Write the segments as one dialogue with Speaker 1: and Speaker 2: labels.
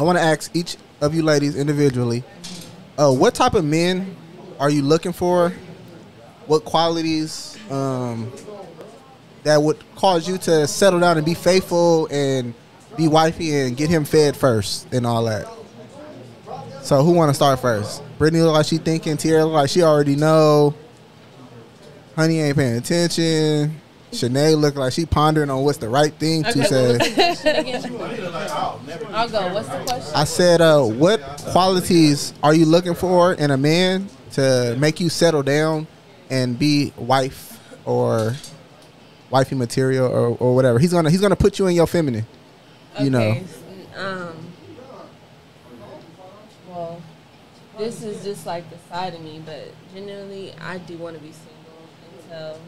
Speaker 1: I want to ask each of you ladies individually, uh, what type of men are you looking for? What qualities um, that would cause you to settle down and be faithful and be wifey and get him fed first and all that? So who want to start first? Brittany look like she thinking. Tierra look like she already know. Honey ain't paying attention. Shanae looked like she pondering on what's the right thing to say.
Speaker 2: I'll go. What's the question?
Speaker 1: I said, uh, what qualities are you looking for in a man to make you settle down and be wife or wifey material or, or whatever? He's gonna he's gonna put you in your feminine. You know.
Speaker 2: Okay, s- Um. Well, this is just like the side of me, but genuinely, I do want to be single until.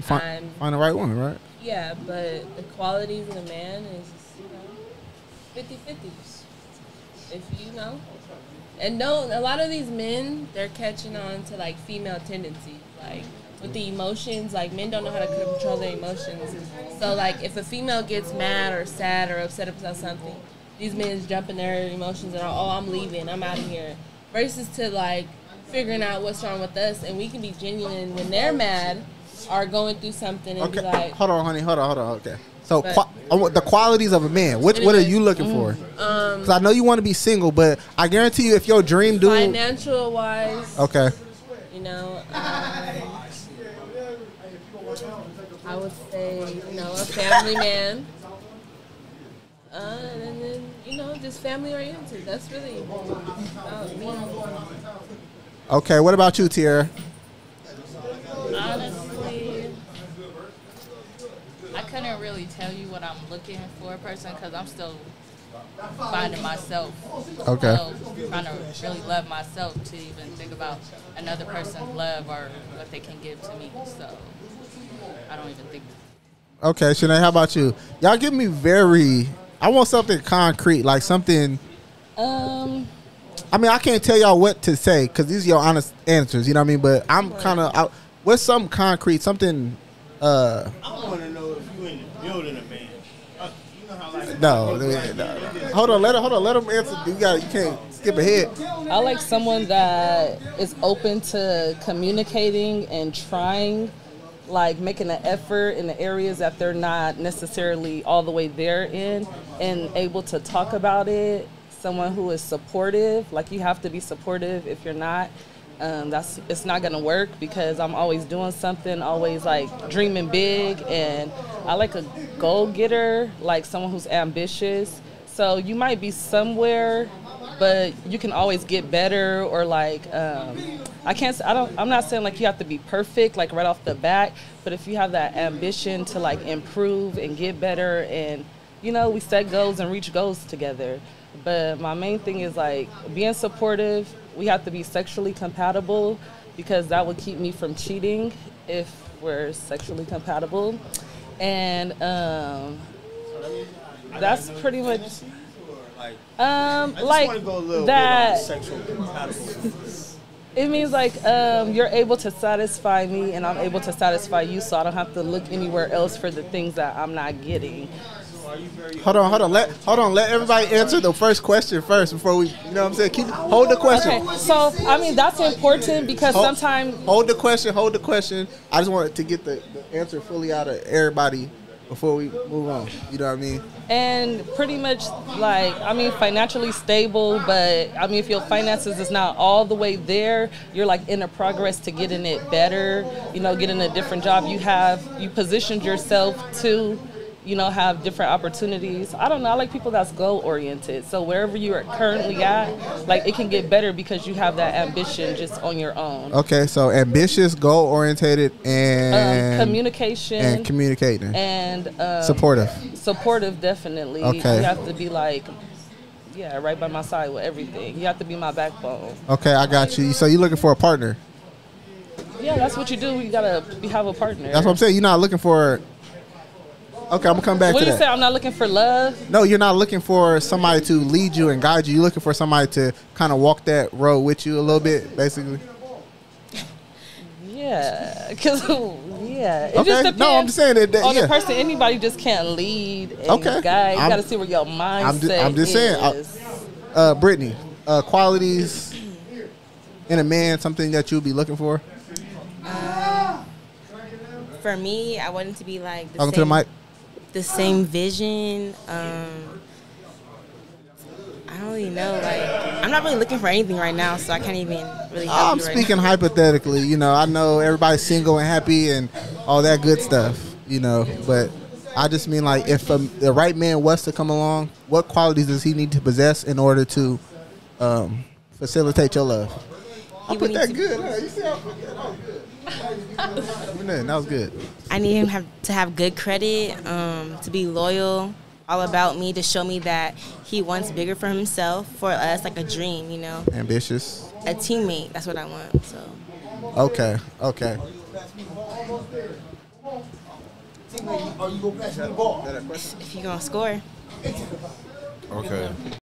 Speaker 1: Find,
Speaker 2: I'm- um,
Speaker 1: find the right one, right?
Speaker 2: Yeah, but the qualities of a man is, you know, 50 50s. If you know. And no, a lot of these men, they're catching on to like female tendencies. Like with the emotions, like men don't know how to control their emotions. So, like, if a female gets mad or sad or upset about something, these men jump in their emotions and are, oh, I'm leaving, I'm out of here. Versus to like figuring out what's wrong with us and we can be genuine when they're mad or going through something and
Speaker 1: Okay.
Speaker 2: be like,
Speaker 1: hold on, honey. Hold on, hold on. Okay. So
Speaker 2: But-
Speaker 1: qua- the qualities of a man. What what are you looking for?
Speaker 2: um,
Speaker 1: Because I know you want to be single, but I guarantee you, if your dream dude,
Speaker 2: financial wise,
Speaker 1: okay,
Speaker 2: you know, um, I would say, you know, a family man. Uh, and then, you know, just family oriented. That's really about me.
Speaker 1: okay. What about you, Tierra?
Speaker 3: I couldn't really tell you what I'm looking for a person because I'm still finding myself.
Speaker 1: Okay.
Speaker 3: Still trying to really love myself to even think about another person's love or what they can give to me. So I don't even think.
Speaker 1: Okay, Shanae, how about you? Y'all give me very. I want something concrete, like something.
Speaker 2: Um,
Speaker 1: I mean, I can't tell y'all what to say because these are your honest answers. You know what I mean? But I'm kind of. What's something concrete? Something. Uh,
Speaker 4: I want to know if you in the building a man. Uh, you know how like
Speaker 1: no, no, no. Hold on, let hold on, let them answer. You got, you can't skip ahead.
Speaker 5: I like someone that is open to communicating and trying, like making an effort in the areas that they're not necessarily all the way there in, and able to talk about it. Someone who is supportive, like you have to be supportive. If you're not, um, that's it's not gonna work because I'm always doing something, always like dreaming big, and I like a goal getter, like someone who's ambitious. So you might be somewhere, but you can always get better or like um, I can't. I don't. I'm not saying like you have to be perfect like right off the bat, but if you have that ambition to like improve and get better, and you know we set goals and reach goals together. But my main thing is like being supportive. We have to be sexually compatible because that would keep me from cheating if we're sexually compatible, and um, that's pretty much.
Speaker 4: like
Speaker 5: Um, like
Speaker 4: want to go a little
Speaker 5: that.
Speaker 4: sexual.
Speaker 5: It means like um, you're able to satisfy me, and I'm able to satisfy you, so I don't have to look anywhere else for the things that I'm not getting.
Speaker 1: Hold on, hold on, let hold on, let everybody answer the first question first before we. You know what I'm saying? Keep hold the question.
Speaker 5: Okay, so I mean that's important because
Speaker 1: Hold-
Speaker 5: sometimes
Speaker 1: hold the question. Hold the question. I just wanted to get the, the answer fully out of everybody before we move on. You know what I mean?
Speaker 5: and pretty much like I mean financially stable, but I mean if your finances is not all the way there, you're like in a progress to getting it better. You know, getting a different job. You have you positioned yourself to. You know, have different opportunities. I don't know. I like people that's goal oriented. So wherever you are currently at, like it can get better because you have that ambition just on your own.
Speaker 1: Okay, so ambitious, goal oriented, and
Speaker 5: um, communication
Speaker 1: and communicating,
Speaker 5: and um,
Speaker 1: supportive.
Speaker 5: supportive definitely
Speaker 1: Okay.
Speaker 5: you have to be like yeah right by my side with everything you have to be my backbone
Speaker 1: Okay, I got you. So you're looking for a partner?
Speaker 5: yeah that's what you do you gotta you have a partner
Speaker 1: That's what I'm saying. You're not looking for. Okay, I'm gonna come back
Speaker 5: what
Speaker 1: to
Speaker 5: do you
Speaker 1: that.
Speaker 5: say i'm not looking for love
Speaker 1: No, you're not looking for somebody to lead you and guide you. You're looking for somebody to kind of walk that road with you a little bit, basically.
Speaker 5: yeah because Yeah, it
Speaker 1: Okay.
Speaker 5: just
Speaker 1: No. I'm just saying that- that-
Speaker 5: on
Speaker 1: yeah.
Speaker 5: the person. Anybody just can't lead and
Speaker 1: Okay.
Speaker 5: guide. You
Speaker 1: I'm-
Speaker 5: got to see where your mindset
Speaker 1: I'm ju- I'm just saying, I- Uh, Brittany, uh, qualities in a man, something that you'll be looking for.
Speaker 6: For me, I want it to be like the
Speaker 1: Talking
Speaker 6: same,
Speaker 1: to the mic.
Speaker 6: The same vision. Um, I don't really know. Like, I'm not really looking for anything right now, so I can't even really
Speaker 1: I'm
Speaker 6: right
Speaker 1: speaking
Speaker 6: now.
Speaker 1: hypothetically. You know, I know everybody's single and happy and all that good stuff. You know, but I just mean like if um, the right man was to come along, what qualities does he need to possess in order to um, facilitate your love? I put that good. Huh? You see how I put that? Good. That was good.
Speaker 6: I need him have, to have good credit, um, to be loyal, all about me, to show me that he wants bigger for himself, for us, like a dream, you know,
Speaker 1: Ambitious.
Speaker 6: a teammate. That's what I want. So.
Speaker 1: Okay. Okay.
Speaker 6: If you're gonna score.
Speaker 7: Okay.